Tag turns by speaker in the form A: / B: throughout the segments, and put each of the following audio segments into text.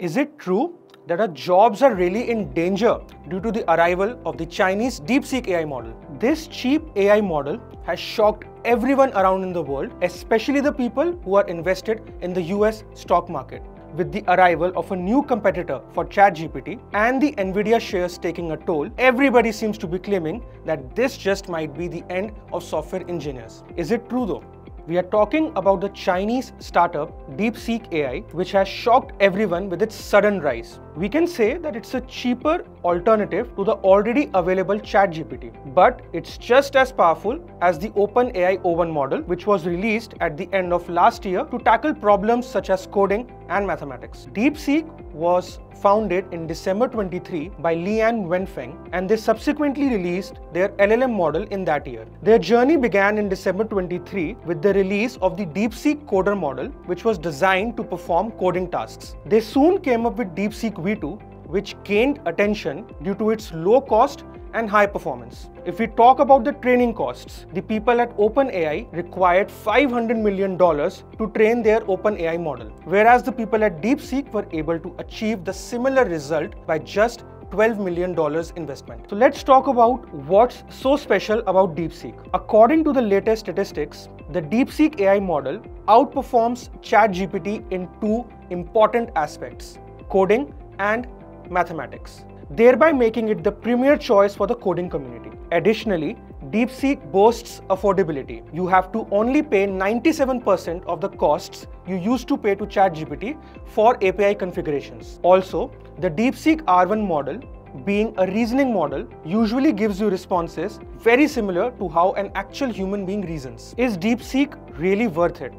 A: Is it true that our jobs are really in danger due to the arrival of the Chinese DeepSeek AI model? This cheap AI model has shocked everyone around in the world, especially the people who are invested in the US stock market. With the arrival of a new competitor for ChatGPT and the Nvidia shares taking a toll, everybody seems to be claiming that this just might be the end of software engineers. Is it true though? We are talking about the Chinese startup DeepSeek AI, which has shocked everyone with its sudden rise. We can say that it's a cheaper alternative to the already available ChatGPT, but it's just as powerful as the OpenAI O1 model, which was released at the end of last year to tackle problems such as coding and mathematics. DeepSeek was founded in December 23 by Liang Wenfeng and they subsequently released their LLM model in that year. Their journey began in December 23 with the release of the DeepSeek Coder model which was designed to perform coding tasks. They soon came up with DeepSeek V2 which gained attention due to its low cost and high performance. If we talk about the training costs, the people at OpenAI required $500 million to train their OpenAI model, whereas the people at DeepSeek were able to achieve the similar result by just $12 million investment. So let's talk about what's so special about DeepSeek. According to the latest statistics, the DeepSeek AI model outperforms ChatGPT in two important aspects, coding and mathematics thereby making it the premier choice for the coding community. Additionally, DeepSeek boasts affordability. You have to only pay 97% of the costs you used to pay to ChatGPT for API configurations. Also, the DeepSeek R1 model being a reasoning model usually gives you responses very similar to how an actual human being reasons. Is DeepSeek really worth it?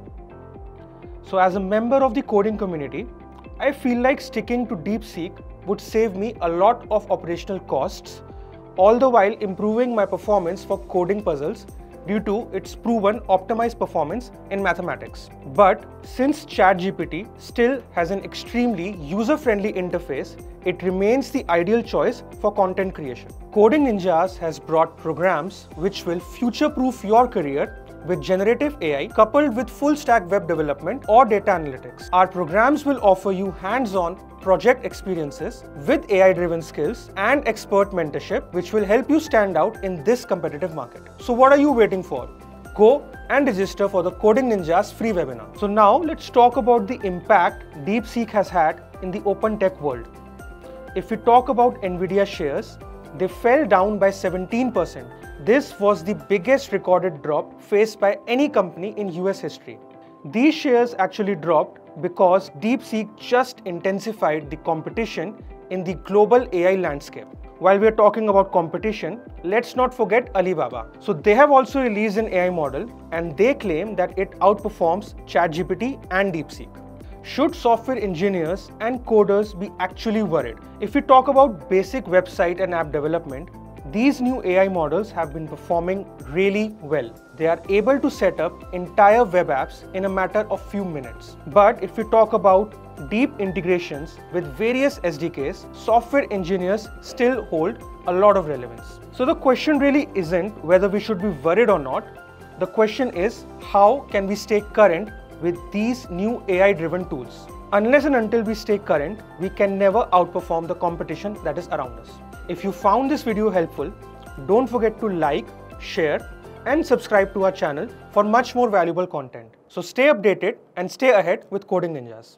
A: So as a member of the coding community, I feel like sticking to DeepSeek would save me a lot of operational costs, all the while improving my performance for coding puzzles due to its proven optimized performance in mathematics. But since ChatGPT still has an extremely user-friendly interface, it remains the ideal choice for content creation. Coding Ninjas has brought programs which will future-proof your career with generative AI coupled with full stack web development or data analytics. Our programs will offer you hands-on project experiences with AI driven skills and expert mentorship, which will help you stand out in this competitive market. So, what are you waiting for? Go and register for the Coding Ninjas free webinar. So, now let's talk about the impact DeepSeek has had in the open tech world. If we talk about Nvidia shares, they fell down by 17%. This was the biggest recorded drop faced by any company in US history. These shares actually dropped because DeepSeek just intensified the competition in the global AI landscape. While we are talking about competition, let's not forget Alibaba. So they have also released an AI model and they claim that it outperforms ChatGPT and DeepSeek. Should software engineers and coders be actually worried? If we talk about basic website and app development, these new AI models have been performing really well. They are able to set up entire web apps in a matter of few minutes. But if we talk about deep integrations with various SDKs, software engineers still hold a lot of relevance. So the question really isn't whether we should be worried or not. The question is how can we stay current with these new AI driven tools. Unless and until we stay current, we can never outperform the competition that is around us. If you found this video helpful, don't forget to like, share and subscribe to our channel for much more valuable content. So stay updated and stay ahead with Coding Ninjas.